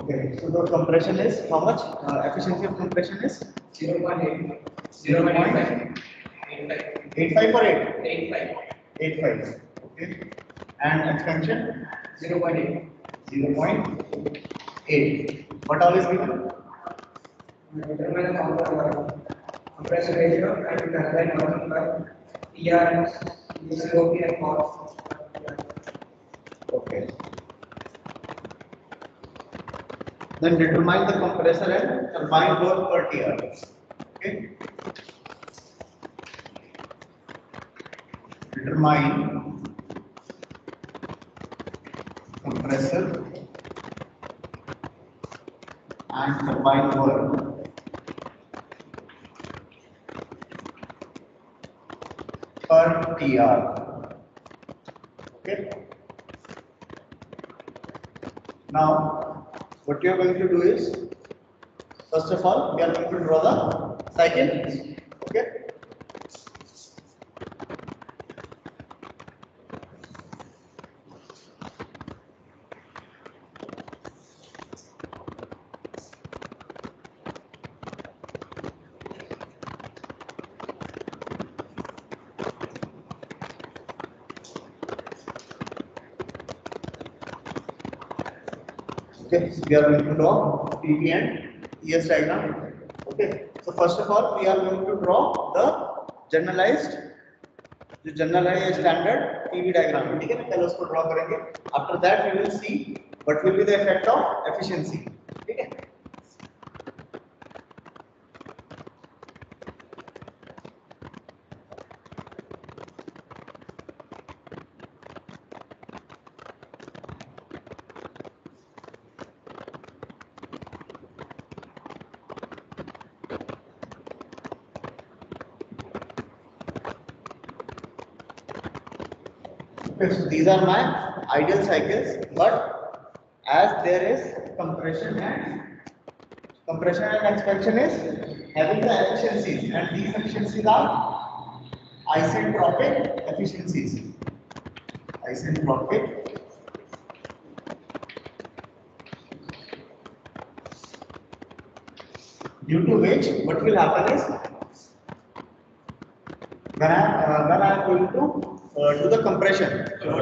Okay, so the compression is how much? Uh, efficiency of compression is 0 0.85. 0 0.85. 85 or 8? 85. 85. Okay. And expansion? 0 0.8. 0 0.8. What all is given? Determine the compression ratio and turbine volume by PR, COP, and POPs. Okay. Then determine the compressor and turbine load per TRS. Okay. Determine compressor and turbine load per TR. Okay. Now what you are going to do is, first of all, we are going to draw the cycle. Okay, so we are going to draw PV and ES diagram. Okay, so first of all, we are going to draw the generalized, जो generalized standard PV diagram है, ठीक है ना पहले उसको draw करेंगे. After that, we will see what will be the effect of efficiency. these are my ideal cycles but as there is compression and compression and expansion is having the efficiencies and these efficiencies are isentropic efficiencies isentropic due to which what will happen is when I, uh, when I am going to uh, do the compression ठीक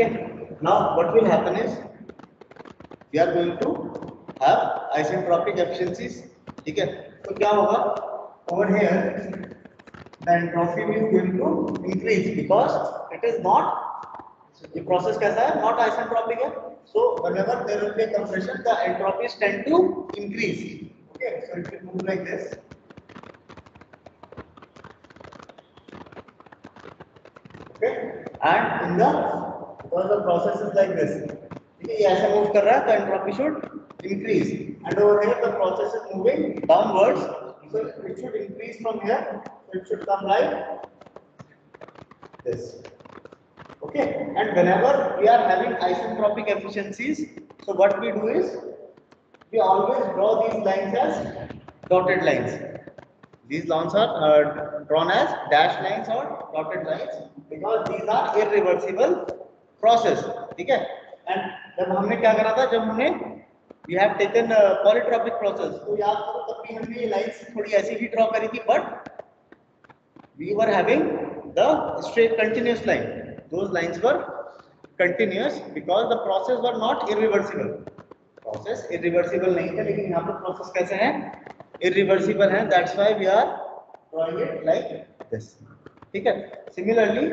है now what will happen is we are going to have efficiencies ठीक है तो क्या होगा over here the entropy will going to increase because it is not ये process कैसा है नॉट आइसेंट्रॉपिक है so whenever there will be compression the entropy tend to increase okay so it will move like this and in the because the process is like this okay ye aise move kar raha hai so entropy should increase and over here the process is moving downwards so it should increase from here so it should come like this okay and whenever we are having isentropic efficiencies so what we do is we always draw these lines as dotted lines these lines are uh, drawn as dashed lines or dotted lines because these are irreversible process ठीक है and जब हमने क्या करा था जब हमने you have taken polytropic process तो याद करो तब भी हमने ये लाइंस थोड़ी ऐसी ही ड्रॉ करी थी but we were having the straight continuous line those lines were continuous because the process were not irreversible process irreversible नहीं है लेकिन यहां पर प्रोसेस कैसे है इरिवर्सिबल है that's why we are drawing it like this ठीक है similarly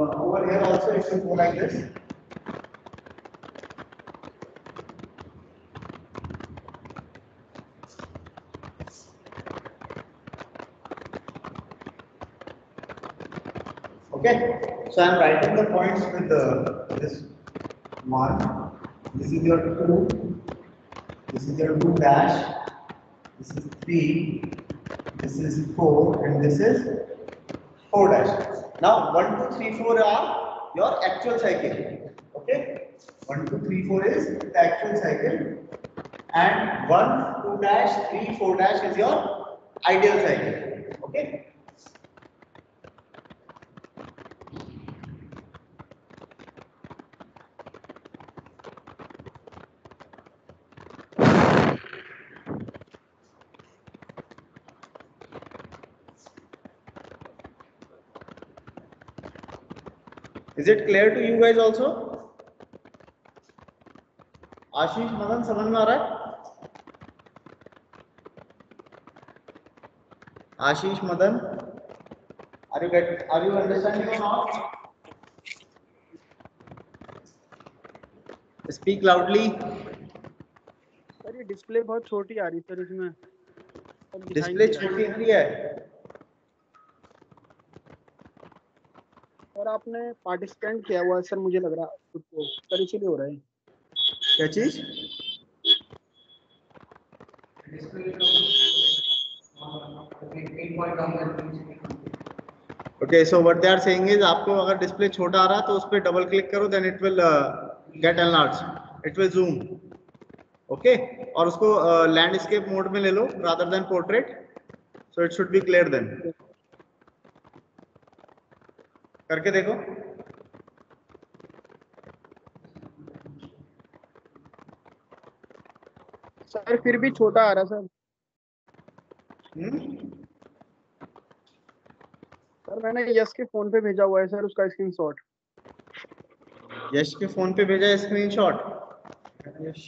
over here also it should go like this Okay, so I am writing the points with the, this one. This is your two. This is your two dash. This is three. This is four, and this is four dash. Now one, two, three, four are your actual cycle. Okay, one, two, three, four is the actual cycle, and one, two dash, three, four dash is your ideal cycle. Is it clear to you guys also? Ashish Madan समझ में आ रहा है Ashish Madan are you get are you understanding or not speak loudly sir ये display बहुत छोटी आ रही sir इसमें डिस्प्ले छोटी आ रही है और आपने पार्टिसिपेंट किया हुआ सर मुझे लग रहा खुद को सर इसीलिए हो रहा है क्या चीज okay so what they are saying is आपको अगर डिस्प्ले छोटा आ रहा तो उस पर डबल क्लिक करो then it will get enlarge it will zoom okay और उसको लैंडस्केप uh, मोड में ले लो rather than portrait so it should be clear then करके देखो सर फिर भी छोटा आ रहा सर हम्म? सर मैंने यश के फोन पे भेजा हुआ है सर उसका स्क्रीनशॉट यश के फोन पे भेजा है screenshot Yash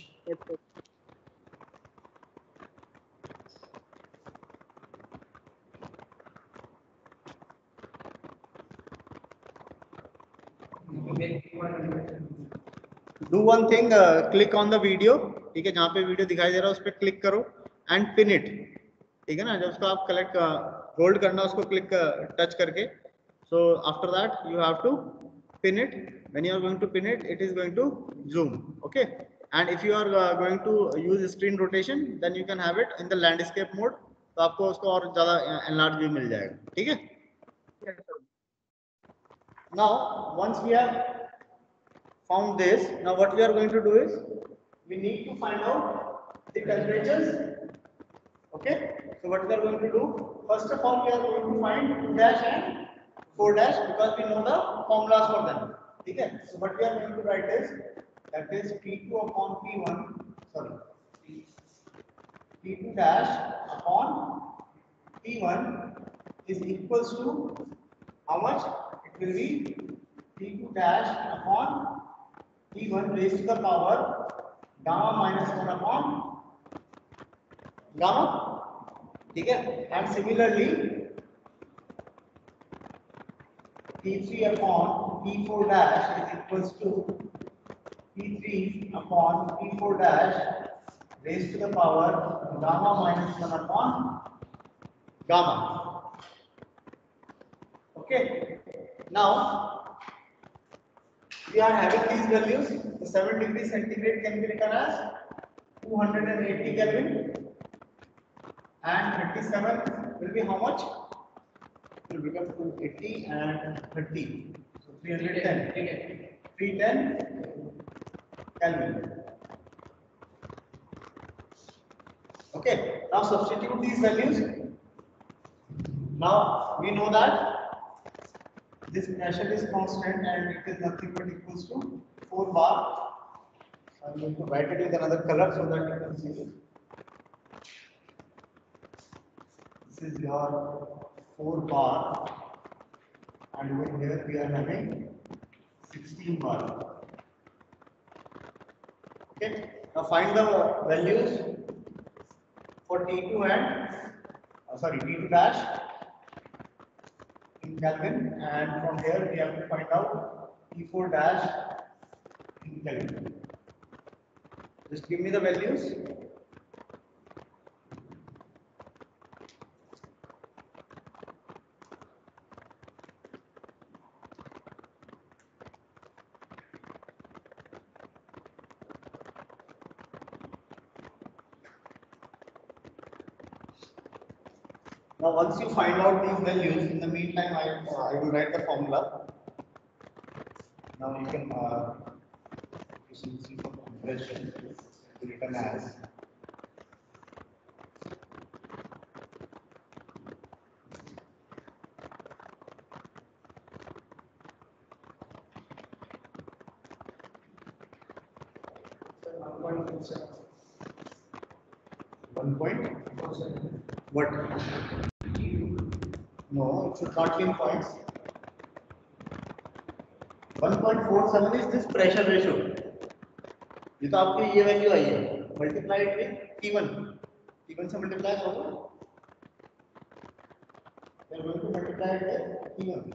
do one thing click on the video ठीक है जहाँ पे वीडियो दिखाई दे रहा है उस पर क्लिक करो एंड पिन इट ठीक है ना जब उसको आप कलेक्ट होल्ड uh, करना उसको क्लिक टच uh, करके so after that you have to pin it when you are going to pin it it is going to zoom okay and if you are uh, going to use screen rotation then you can have it in the landscape mode to so aapko usko aur zyada enlarge view मिल जाएगा ठीक है now once we have found this. Now what we are going to do is we need to find out the temperatures. Okay. So what we are going to do? First of all, we are going to find 2 dash and 4 dash because we know the formulas for them. Okay. So what we are going to write is that is P2 upon P1. Sorry. P2 dash upon P1 is equals to how much? It will be P2 dash upon T1 raised to the power gamma minus 1 upon gamma. Okay? And similarly, T3 upon T4 dash is equals to T3 upon T4 dash raised to the power gamma minus 1 upon gamma. Okay. Now we are having these values the 7 degree centigrade can be written as 280 kelvin and 37 will be how much it will become 280 and 30 so 310 310 kelvin okay now substitute these values now we know that this pressure is constant and it is nothing but equals to 4 bar. I'm going to write it with another color so that you can see it. This is your 4 bar and over here we are having 16 bar. Okay, now find the values for T2 and uh, sorry T2 dash in Kelvin and from here we have to find out T4 dash in Kelvin. Just give me the values. Now, uh, once you find out these values, in the meantime, I, uh, I will write the formula. Now you can, uh, see from conversion written as 13 points. 1.47 is this pressure ratio. ये तो आपकी ये value आई है multiplied with even even से multiply करोगे there going to multiply with even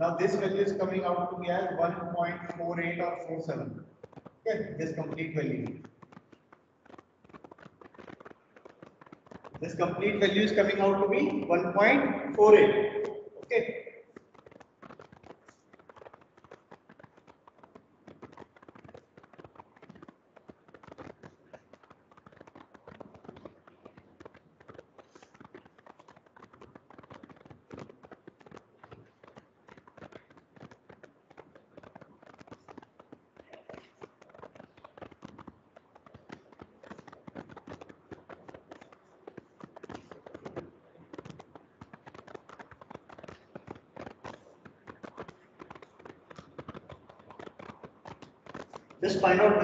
now this value is coming out to be as 1.48 और 47 okay this complete value This complete value is coming out to be 1.48.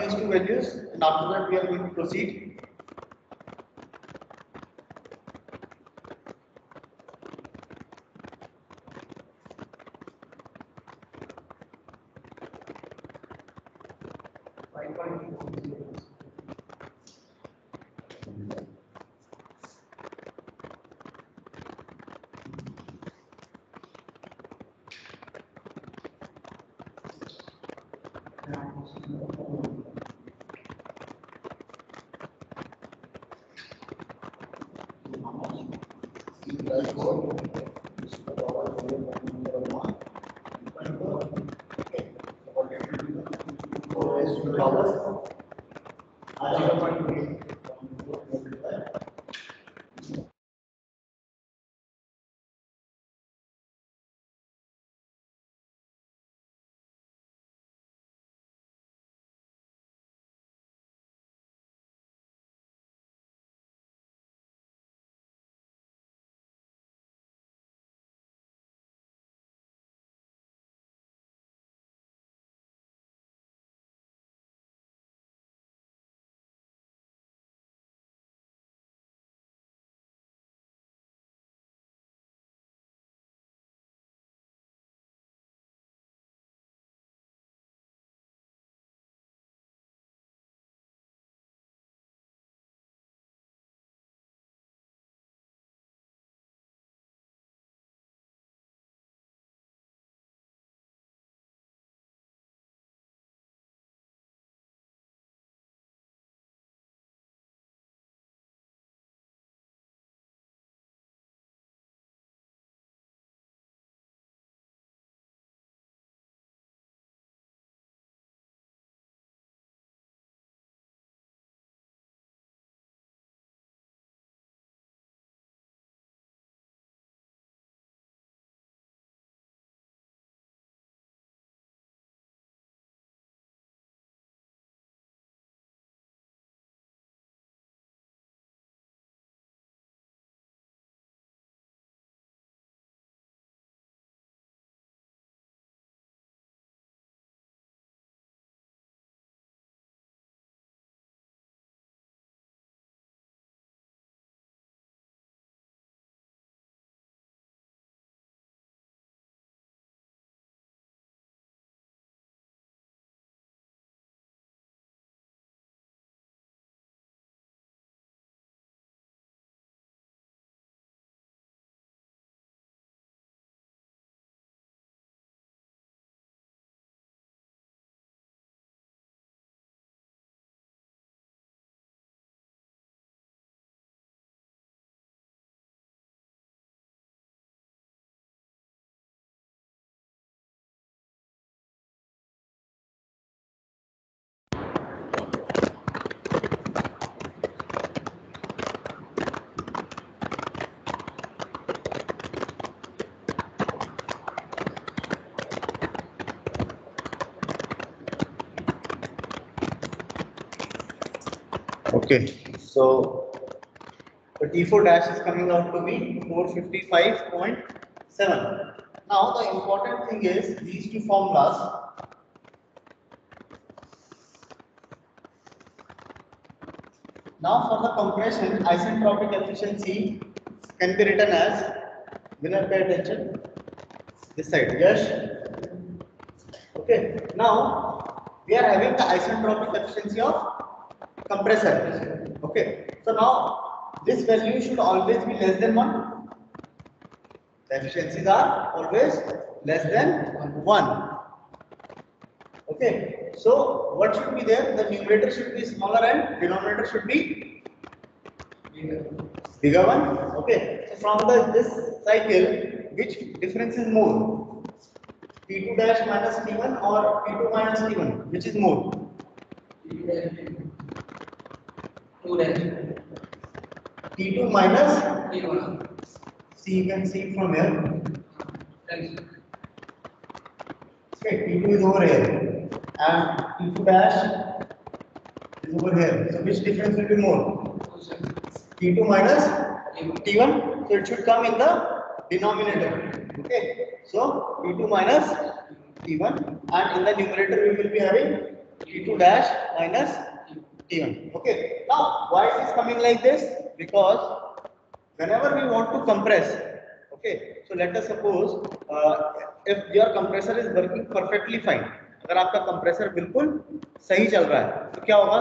these two values and after that we are going to proceed Thank you. Okay. So the T4 dash is coming out to be 455.7. Now the important thing is these two formulas Now for the compression, isentropic efficiency can be written as winner pay attention this side, yes. Okay, now we are having the isentropic efficiency of compressor pressure. Okay. So now this value should always be less than 1. The efficiencies are always less than 1. Okay. So what should be there? The numerator should be smaller and denominator should be bigger one. Okay. So from the, this cycle, which difference is more? P2 dash minus T1 or P2 minus T1? Which is more? Two dash t two minus t one. See you can see from here. Thanks. Okay, t two is over here, and t two dash is over here. So which difference will be more? t two minus t one. So it should come in the denominator. Okay. So t two minus t one, and in the numerator we will be having t two dash minus even. Okay. Now, why it is coming like this? Because whenever we want to compress, okay, so let us suppose uh, if your compressor is working perfectly fine, अगर आपका compressor बिल्कुल सही चल रहा है तो क्या होगा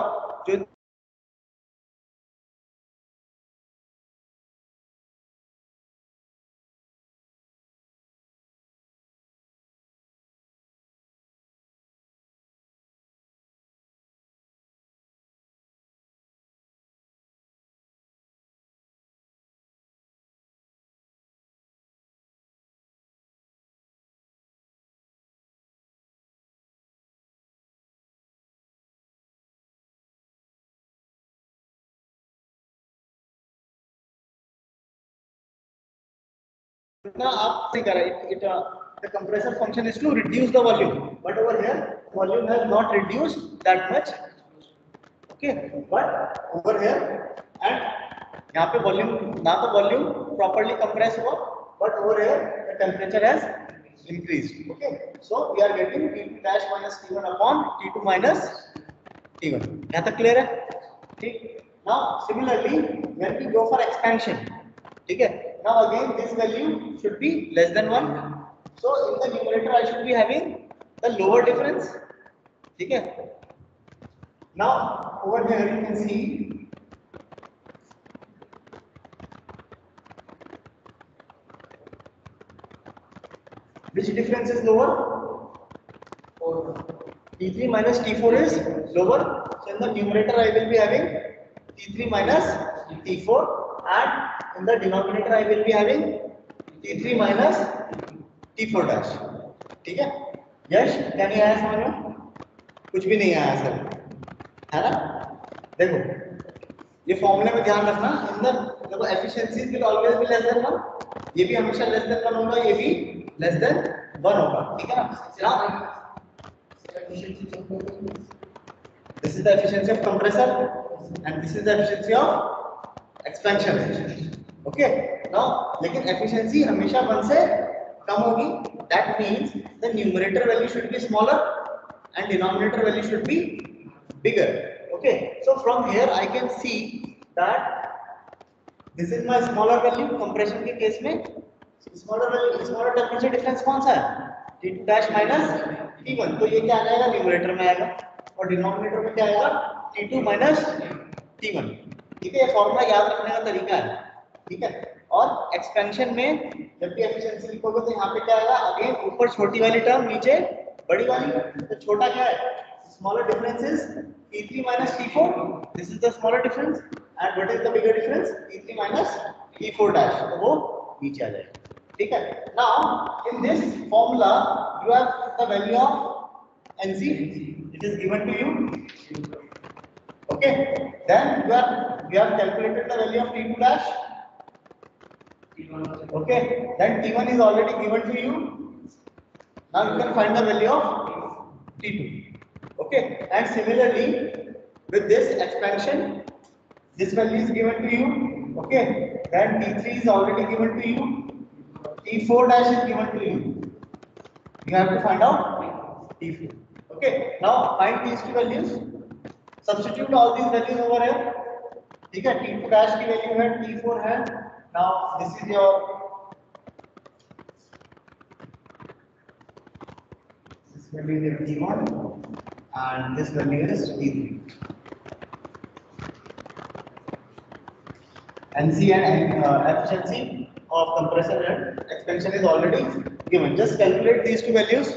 इतना आप नहीं कर रहे the compressor function is to reduce the volume but over here volume has not reduced that much okay but over here and पे वॉल्यूम ना तो वॉल्यूम प्रॉपरली कंप्रेस हुआ but over here the temperature has increased okay so we are getting T2 dash minus T1 upon T2 minus T1 यहां तक clear है ठीक now similarly when we go for expansion ठीक है Now again this value should be less than one. So in the numerator I should be having the lower difference. Okay. Now over here you can see which difference is lower? T3 minus T4 is lower. So in the numerator I will be having T3 minus T4 and In the denominator, I will be having t3 minus t4 dash. ठीक है? यश क्या नहीं आया समझ में? कुछ भी नहीं आया सर है ना देखो ये फॉर्मूले में ध्यान रखना अंदर देखो efficiencies will always be less than 1 ये भी हमेशा लेस देन 1 होगा ये भी लेस देन 1 होगा ठीक है ना this is the efficiency of compressor and this is the efficiency of expansion है ओके नाउ लेकिन एफिशिएंसी हमेशा 1 से कम होगी that means the numerator value should be smaller and denominator value should be bigger okay so from here i can see that this is my smaller value compression के case में smaller value smaller temperature difference कौन सा है T2 dash minus T1 तो ये क्या आ जाएगा numerator में आएगा और denominator में क्या आएगा T2 minus T1 ठीक है ये फॉर्मूला याद रखने का तरीका है ठीक है और एक्सपेंशन में जब भी एफिशिएंसी लिखोगे तो यहाँ पे क्या आएगा अगेन ऊपर छोटी वाली टर्म नीचे बड़ी वाली तो छोटा क्या है smaller difference is T three this is the smaller difference and what is the bigger difference T three dash वो नीचे आ जाएगा ठीक है now in this formula you have the value of NC it is given to you okay then you are we have calculated the value of T2 dash. Okay, then T1 is already given to you. Now you can find the value of T2. Okay, and similarly with this expansion, this value is given to you. Okay, then T3 is already given to you. T4 dash is given to you. You have to find out T4. Okay, now find these two values. Substitute all these values over here. ठीक है T two dash की value है T four है now this is your efficiency of compressor and expansion is already given just calculate these two values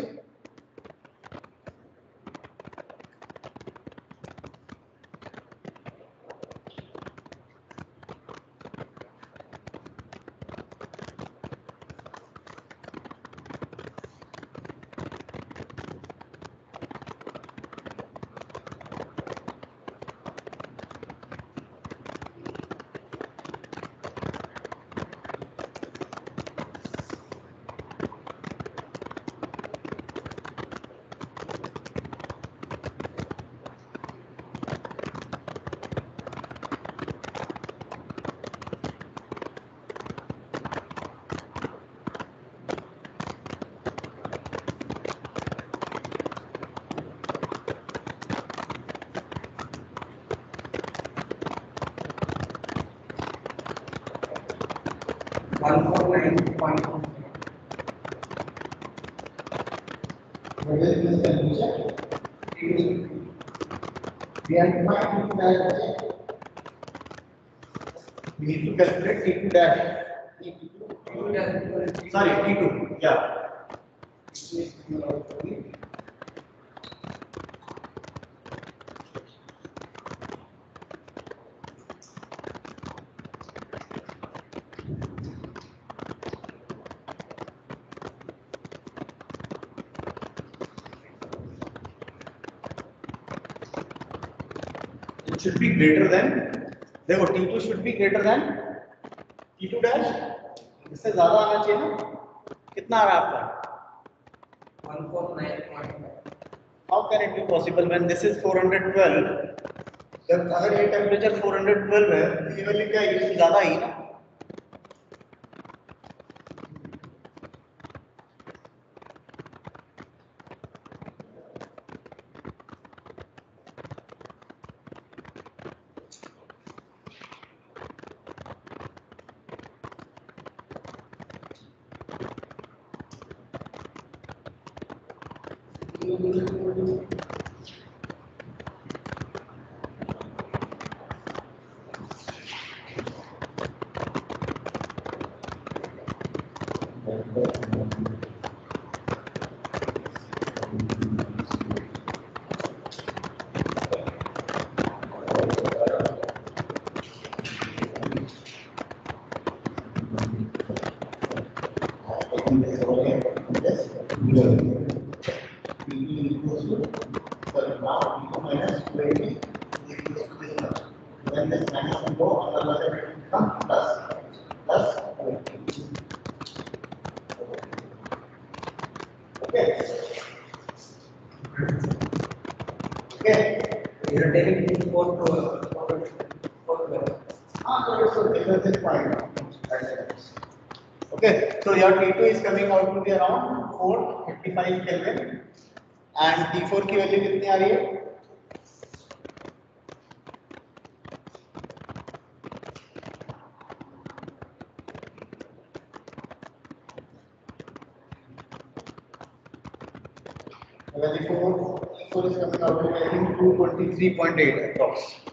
149.1. Forgiveness and rejection. We are defined that we need to देखो T2 should be greater than T2 dash इससे ज्यादा आना चाहिए ना कितना आ रहा है आपका 149.5 how can it be possible when this is 412 जब अगर ये टेंपरेचर 412 है तो ये क्या इससे ज्यादा ही ना Gracias. Okay, so your T2 is coming out to be around 455 Kelvin and T4 की वैल्यू कितनी आ रही है T4 is coming out to be 223.8 approximately.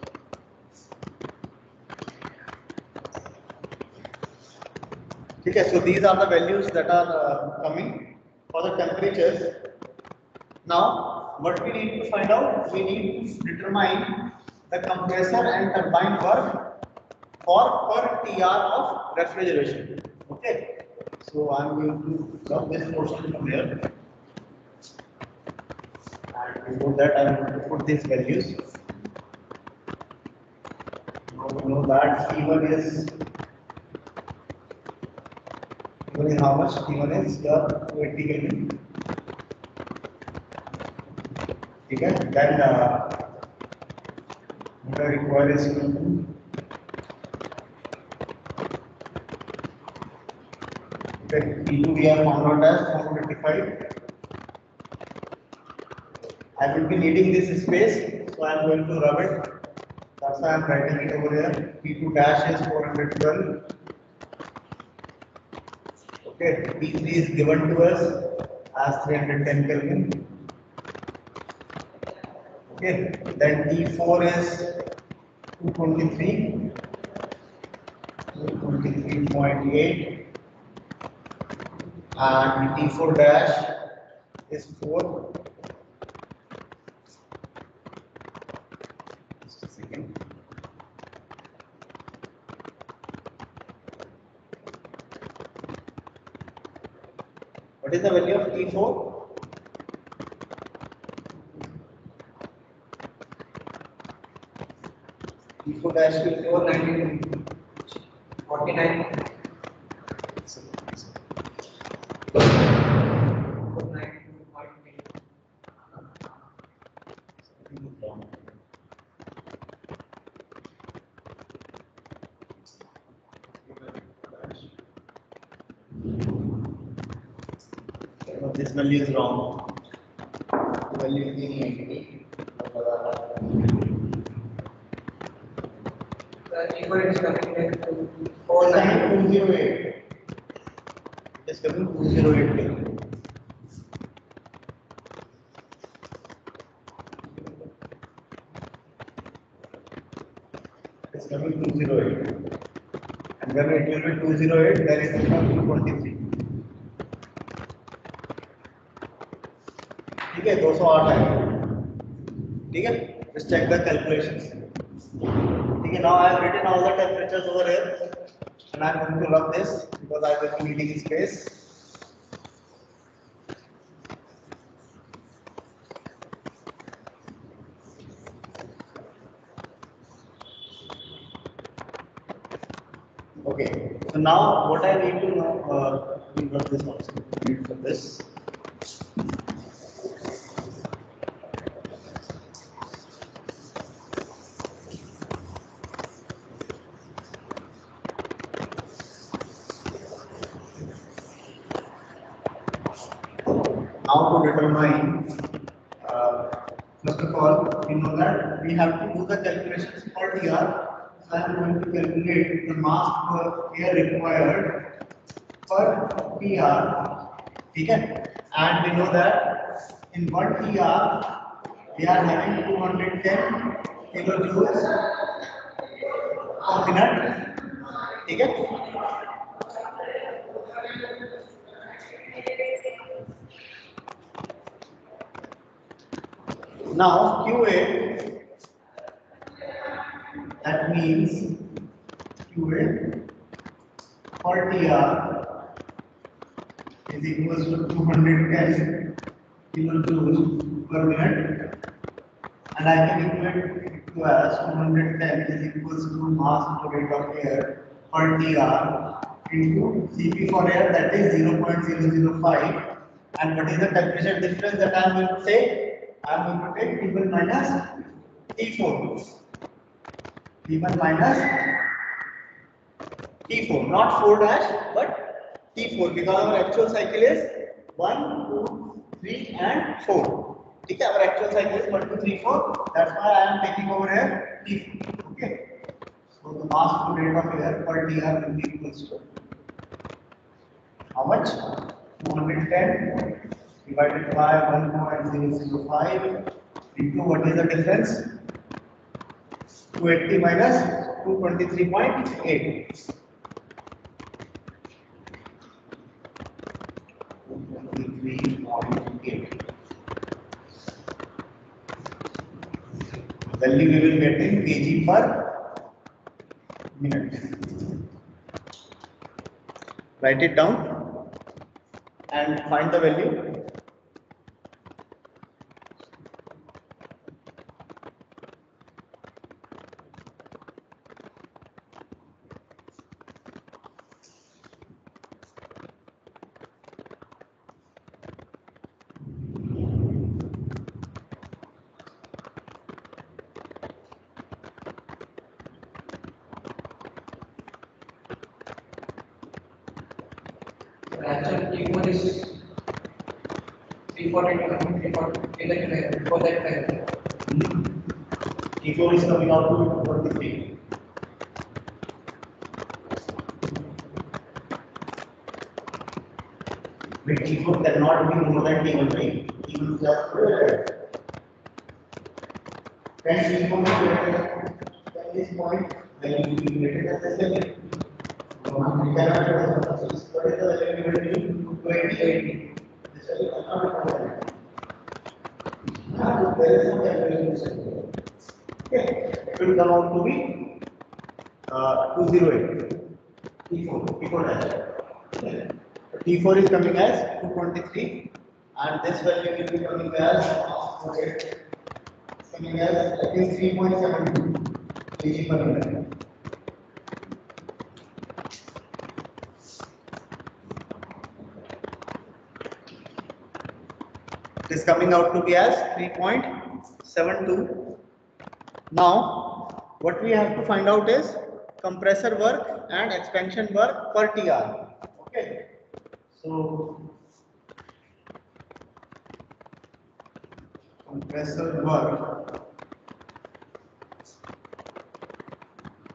Okay, so these are the values that are uh, coming for the temperatures. Now, what we need to find out, we need to determine the compressor and turbine work for per TR of refrigeration. Okay, so I'm going to drop this portion from here. And before that, I'm going to put these values. Now we know that C1 is knowing how much t is the vertical mean. Okay, then uh, motor recoil is equal to Okay, P2 we have 425. I will be needing this space, so I am going to rub it. That's why I am writing it over here. P2 dash is 412. Okay, P3 is given to us as 310 Kelvin. Okay, then T4 is 223, 223.8 and T4 dash is 4 प्रतीत हो four dash four ninety forty nine Thank you. this value is wrong. value is being negative. The equal is coming back to 498. It is coming 208. check the calculations. Okay, now I have written all the temperatures over here and I'm going to run this because I will be needing space. Okay, so now what I need to know, uh, run this also, need for this. by mind. Uh, first of all, we know that we have to do the calculations for dr. So I am going to calculate the mass per air required per dr. Okay? And we know that in one dr we are having 210 kilojoules per minute. Okay? Now QA, that means QA for TR is equal to 210 kilojoules per minute and I can equate it to as 210 is equal to mass per rate of air per TR into Cp for air that is 0.005 and what is the temperature difference that I am going to say? I am going to take T1 minus T4. T1 minus T4, not 4 dash, but T4 because our actual cycle is 1, 2, 3 and 4. Okay, our actual cycle is 1, 2, 3, 4. That's why I am taking over here T4. Okay. So the mass flow rate of air per dr will be equals to how much? 210 divided by 1.005 into what is the difference? 280 minus 223.8. Value we will get in kg per minute. Write it down and find the value equal is 342 342 for that player. Equal is coming out to 43. But equal cannot be more than t1 by equal plus square. Hence, equal is greater than this point, then it will be greater than the second. 4 is coming as 223 and this value will be coming as coming as I 3.72 kg per It is coming out to be as 3.72. Now, what we have to find out is compressor work and expansion work per TR. vessel work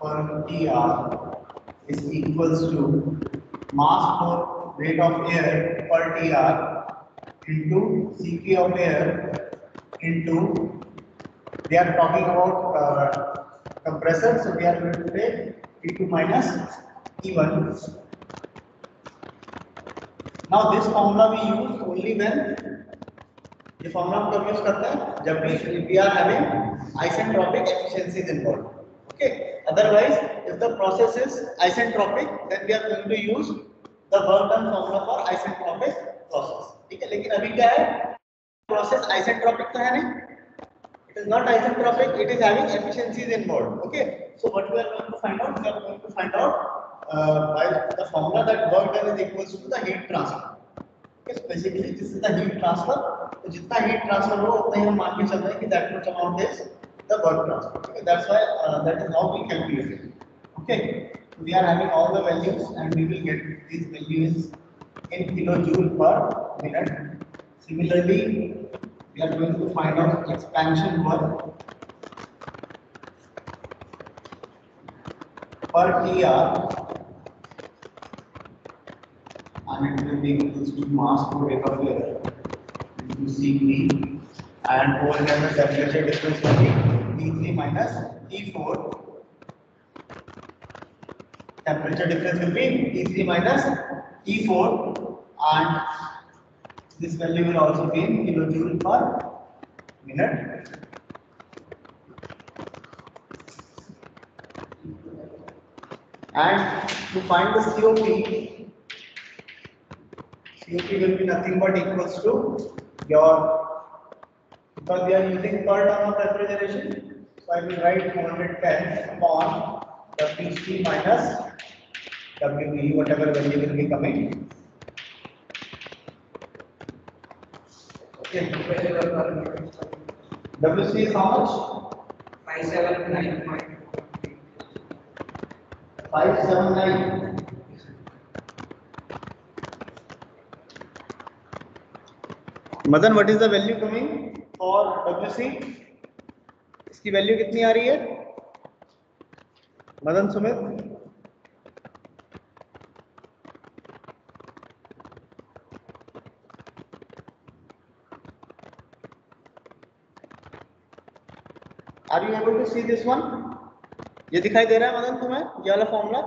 per TR is equals to mass per rate of air per TR into Cp of air into they are talking about uh, compressor so we are going to say T2 minus T1 now this formula we use only when ये formula कब use करते हैं जब we we are having isentropic efficiencies involve okay otherwise if the process is isentropic then we are going to use the work done formula for isentropic process ठीक है लेकिन अभी क्या है प्रोसेस आइसेंट्रोपिक तो है नहीं it is not isentropic it is having efficiencies involve okay so what we are going to find out we are going to find out by the formula that work done is equals to the heat transfer okay specifically this is the heat transfer तो जितना heat transfer हो उतना ही हम मान के चल हैं कि that much amount is the work transfer that's why that is how we calculate it okay we are having all the values and we will get these values in kilo joule per minute similarly we are going to find out expansion work per T and it will be equal to mass per wave of the other. you see green and over here the temperature difference will be E3 minus E4. Temperature difference will be E3 minus E4 and this value will also be in kilojoule per minute. And to find the COP, COP will be nothing but equals to your because we are using per term of refrigeration. So I will write 210 upon the pc minus wv whatever value will be coming. Okay. WC is how much? 579 Madan what is the value coming for C इसकी value कितनी आ रही है Madan Sumit are you able to see this one ये दिखाई दे रहा है मदन तुम्हें ये वाला formula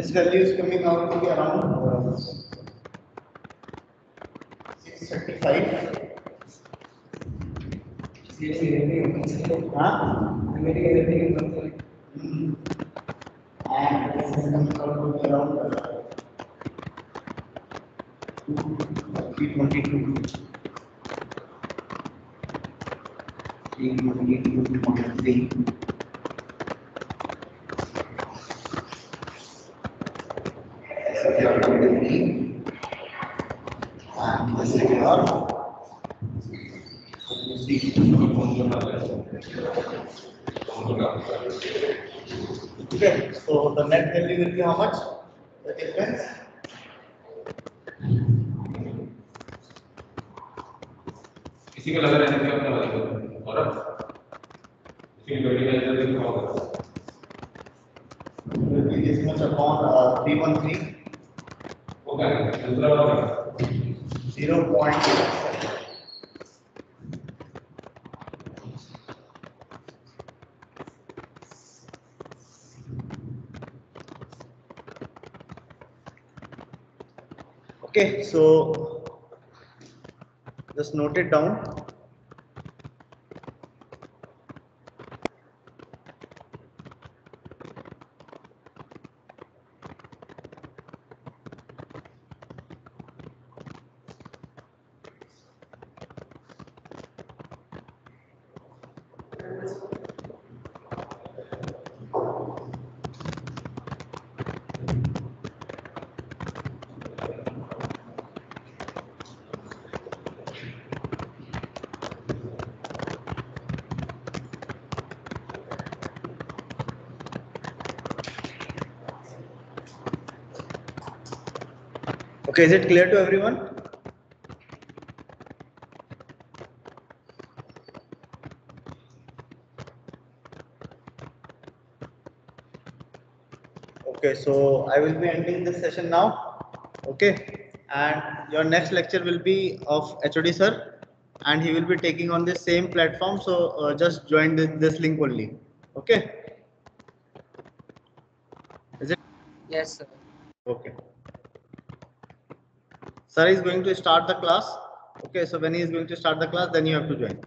This value is coming out to be around 635. Huh? And this is coming out to be around 322. 322.3. be how much? The difference. note it down Okay, is it clear to everyone? Okay, so I will be ending this session now. Okay, and your next lecture will be of HOD sir, and he will be taking on the same platform. So uh, just join this, this link only. Okay. Is it? Yes, sir. Sir is going to start the class. Okay, so when he is going to start the class, then you have to join.